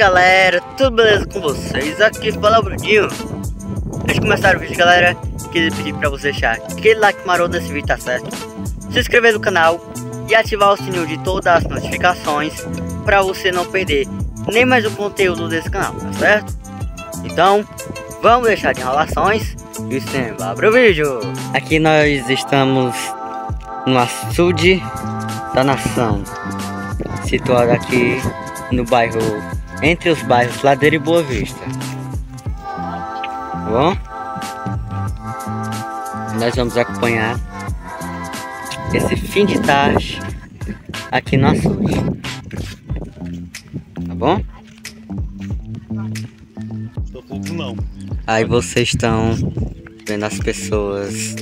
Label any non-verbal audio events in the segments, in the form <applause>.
galera, tudo beleza com vocês? Aqui fala o Bruninho Antes de começar o vídeo galera, queria pedir pra você deixar aquele like maroto desse vídeo, tá certo? Se inscrever no canal e ativar o sininho de todas as notificações Pra você não perder nem mais o conteúdo desse canal, tá certo? Então, vamos deixar de enrolações e sim, vá pro vídeo Aqui nós estamos no açude da nação Situado aqui no bairro entre os bairros Ladeira e Boa Vista. Tá bom? Nós vamos acompanhar esse fim de tarde aqui no açude. Tá bom? não. Aí vocês estão vendo as pessoas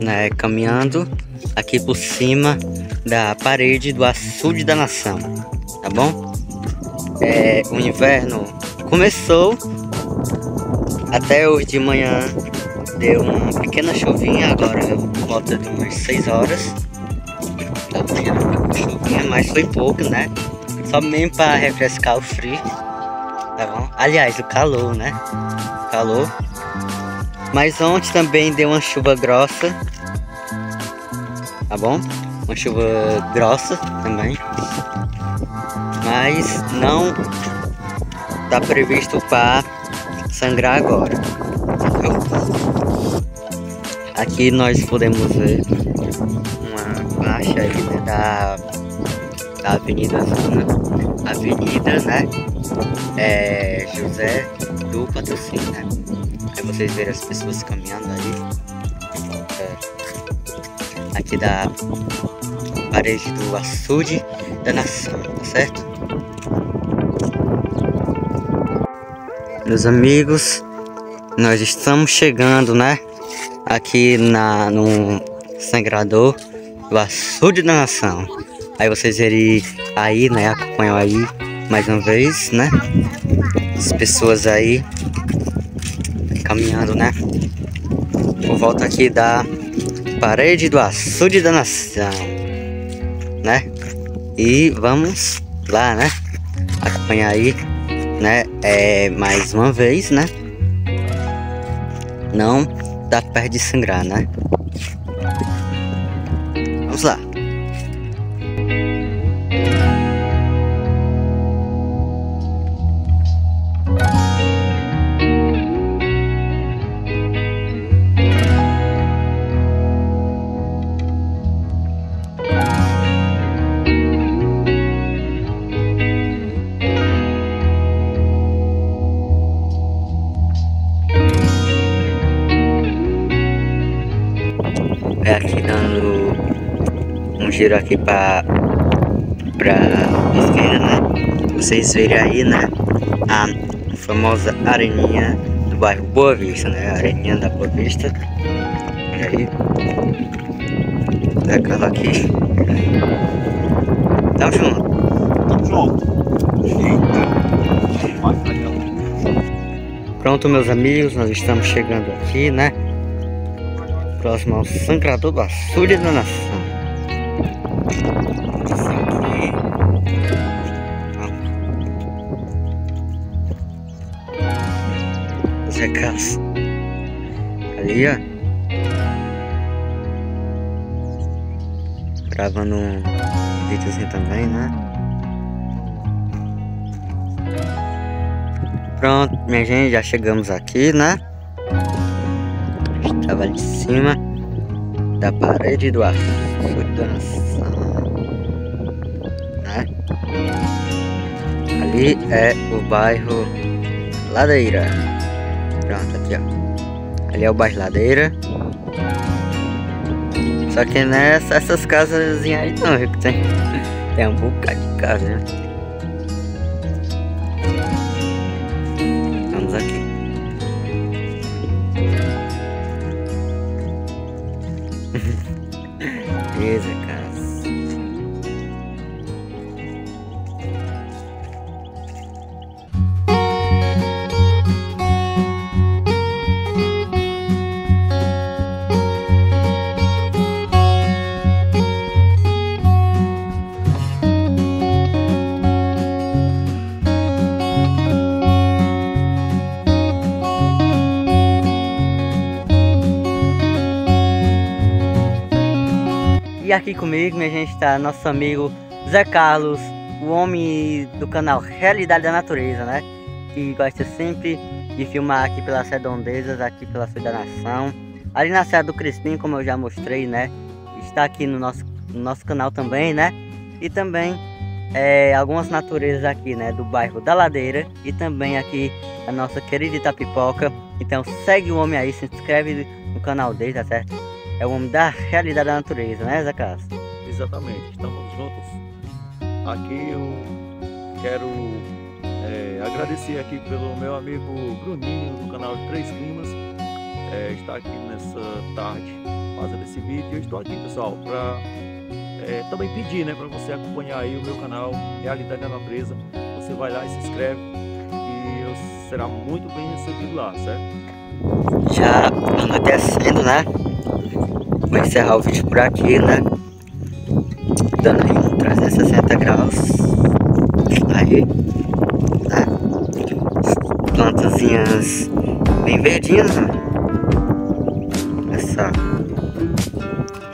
né, caminhando aqui por cima da parede do açude da nação, tá bom? É, o inverno começou. Até hoje de manhã deu uma pequena chuvinha agora volta de umas 6 horas. Tá chuvinha mas foi pouco né? Só mesmo para refrescar o frio tá bom? Aliás o calor né? Calor. Mas ontem também deu uma chuva grossa tá bom uma chuva grossa também mas não está previsto para sangrar agora. Aqui nós podemos ver uma faixa aí da, da Avenida Zona, Avenida, né? É, José do Patrocínio, né? Aí vocês verem as pessoas caminhando aí. É, aqui da parede do açude da nação, tá certo? Meus amigos, nós estamos chegando, né? Aqui na, no sangrador do açude da nação. Aí vocês verem aí, né? Acompanham aí mais uma vez, né? As pessoas aí caminhando, né? Por volta aqui da parede do açude da nação? E vamos lá, né? Acompanhar aí né? É, mais uma vez, né? Não dá perto de sangrar, né? Giro aqui para para esquerda, né? Vocês verem aí, né? A famosa areninha do bairro Boa Vista, né? A areninha da Boa Vista. Olha aí. Daquela aqui. Tamo junto. Tamo junto. Pronto, meus amigos, nós estamos chegando aqui, né? próximo ao sangrador do açude da nação. Os recados. Ali, ó. Gravando um videozinho também, né? Pronto, minha gente, já chegamos aqui, né? Estava ali em cima da parede do açude. Né? Ali é o bairro Ladeira. Pronto, aqui ó. Ali é o bairro Ladeira. Só que nessa essas casas aí não, viu tem, <laughs> tem um bocado de casa, né? Vamos aqui. E aqui comigo, minha gente, está nosso amigo Zé Carlos, o homem do canal Realidade da Natureza, né? Que gosta sempre de filmar aqui pelas redondezas, aqui pela Sul da Nação. Ali na Serra do Crispim, como eu já mostrei, né? Está aqui no nosso, no nosso canal também, né? E também é, algumas naturezas aqui, né? Do bairro da Ladeira e também aqui a nossa querida Itapipoca. Então segue o homem aí, se inscreve no canal dele, tá certo? É o homem da realidade da natureza, né, Zé? Exatamente, estamos juntos. Aqui eu quero é, agradecer aqui pelo meu amigo Bruninho do canal Três Climas. É, está aqui nessa tarde fazendo esse vídeo. Eu estou aqui, pessoal, para é, também pedir né, para você acompanhar aí o meu canal Realidade da Natureza. Você vai lá e se inscreve e eu será muito bem recebido lá, certo? Já anoitecendo, né? Vou encerrar o vídeo por aqui, né? Dando aí um 360 graus. Aí, né? Plantazinhas bem verdinhas, né? Olha só.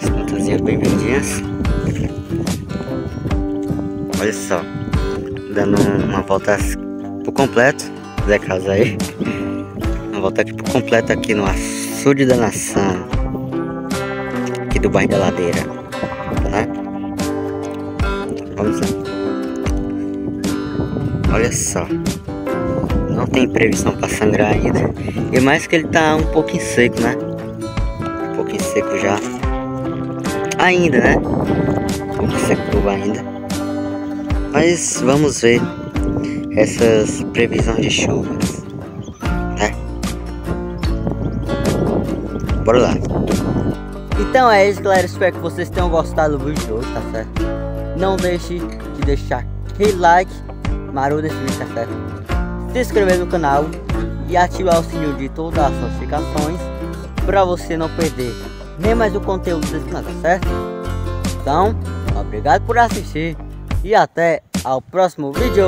As plantazinhas bem verdinhas. Olha só. Dando uma volta por completo. Zé Casa aí. Uma volta aqui por completo aqui no açude da nação aqui do bairro da Ladeira, né? Vamos lá. Olha só. Não tem previsão para sangrar ainda. E mais que ele tá um pouquinho seco, né? Um pouquinho seco já. Ainda, né? Um pouquinho seco ainda. Mas vamos ver essas previsões de chuvas. Né? Bora lá. Então é isso galera, espero que vocês tenham gostado do vídeo de hoje, tá certo? Não deixe de deixar aquele like maroto desse vídeo, tá certo? Se inscrever no canal e ativar o sininho de todas as notificações para você não perder nem mais o conteúdo desse canal, tá certo? Então, obrigado por assistir e até ao próximo vídeo!